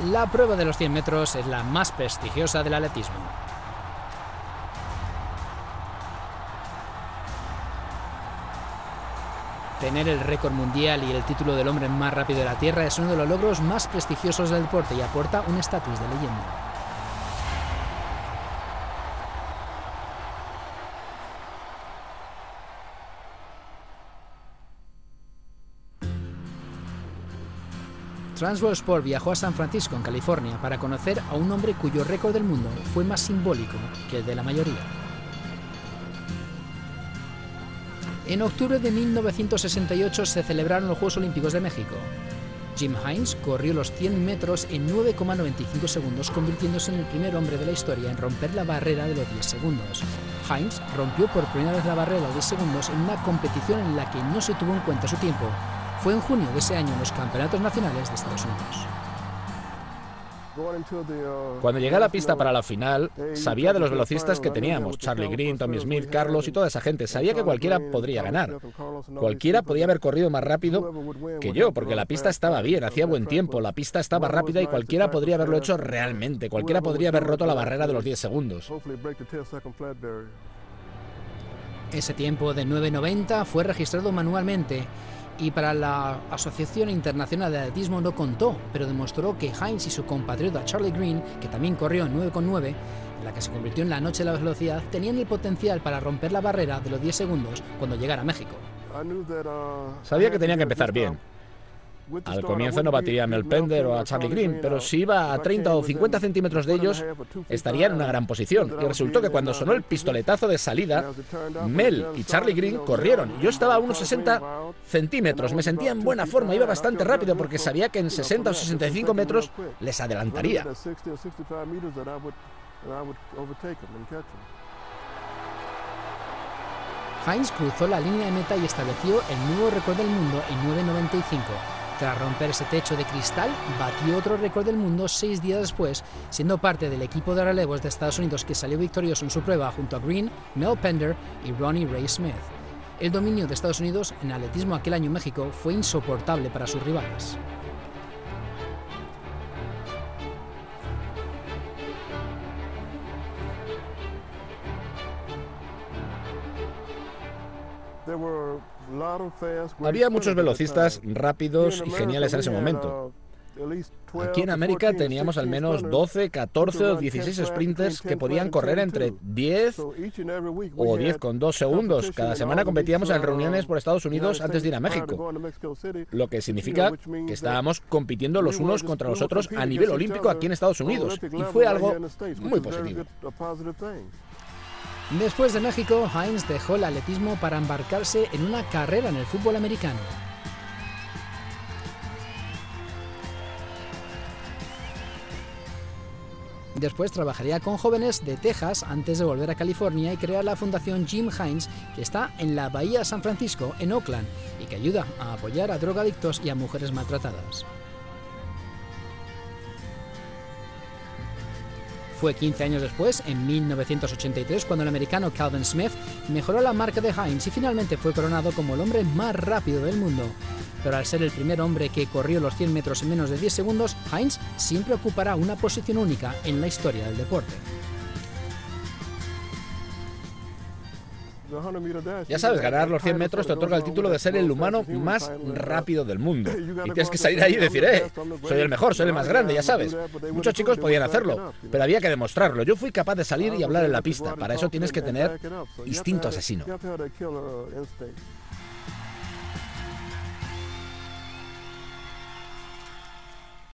La prueba de los 100 metros es la más prestigiosa del atletismo. Tener el récord mundial y el título del hombre más rápido de la Tierra es uno de los logros más prestigiosos del deporte y aporta un estatus de leyenda. Transworld Sport viajó a San Francisco, en California, para conocer a un hombre cuyo récord del mundo fue más simbólico que el de la mayoría. En octubre de 1968 se celebraron los Juegos Olímpicos de México. Jim Hines corrió los 100 metros en 9,95 segundos, convirtiéndose en el primer hombre de la historia en romper la barrera de los 10 segundos. Hines rompió por primera vez la barrera de los 10 segundos en una competición en la que no se tuvo en cuenta su tiempo, fue en junio de ese año en los Campeonatos Nacionales de Estados Unidos. Cuando llegué a la pista para la final, sabía de los velocistas que teníamos, Charlie Green, Tommy Smith, Carlos y toda esa gente. Sabía que cualquiera podría ganar. Cualquiera podía haber corrido más rápido que yo, porque la pista estaba bien, hacía buen tiempo, la pista estaba rápida y cualquiera podría haberlo hecho realmente. Cualquiera podría haber roto la barrera de los 10 segundos. Ese tiempo de 9.90 fue registrado manualmente y para la Asociación Internacional de Atletismo no contó, pero demostró que Heinz y su compatriota Charlie Green, que también corrió en 9,9, en la que se convirtió en la noche de la velocidad, tenían el potencial para romper la barrera de los 10 segundos cuando llegara a México. Sabía que tenía que empezar bien. Al comienzo no batiría a Mel Pender o a Charlie Green, pero si iba a 30 o 50 centímetros de ellos, estaría en una gran posición. Y resultó que cuando sonó el pistoletazo de salida, Mel y Charlie Green corrieron. Yo estaba a unos 60 centímetros, me sentía en buena forma, iba bastante rápido porque sabía que en 60 o 65 metros les adelantaría. Heinz cruzó la línea de meta y estableció el nuevo récord del mundo en 9.95 tras romper ese techo de cristal, batió otro récord del mundo seis días después, siendo parte del equipo de relevos de Estados Unidos que salió victorioso en su prueba junto a Green, Mel Pender y Ronnie Ray Smith. El dominio de Estados Unidos en atletismo aquel año en México fue insoportable para sus rivales. Había muchos velocistas rápidos y geniales en ese momento. Aquí en América teníamos al menos 12, 14 o 16 sprinters que podían correr entre 10 o 10 con 2 segundos. Cada semana competíamos en reuniones por Estados Unidos antes de ir a México. Lo que significa que estábamos compitiendo los unos contra los otros a nivel olímpico aquí en Estados Unidos. Y fue algo muy positivo. Después de México, Heinz dejó el atletismo para embarcarse en una carrera en el fútbol americano. Después trabajaría con jóvenes de Texas antes de volver a California y crear la fundación Jim Hines, que está en la Bahía San Francisco, en Oakland, y que ayuda a apoyar a drogadictos y a mujeres maltratadas. Fue 15 años después, en 1983, cuando el americano Calvin Smith mejoró la marca de Heinz y finalmente fue coronado como el hombre más rápido del mundo. Pero al ser el primer hombre que corrió los 100 metros en menos de 10 segundos, Heinz siempre ocupará una posición única en la historia del deporte. Ya sabes, ganar los 100 metros te otorga el título de ser el humano más rápido del mundo. Y tienes que salir ahí y decir, eh, soy el mejor, soy el más grande, ya sabes. Muchos chicos podían hacerlo, pero había que demostrarlo. Yo fui capaz de salir y hablar en la pista. Para eso tienes que tener instinto asesino.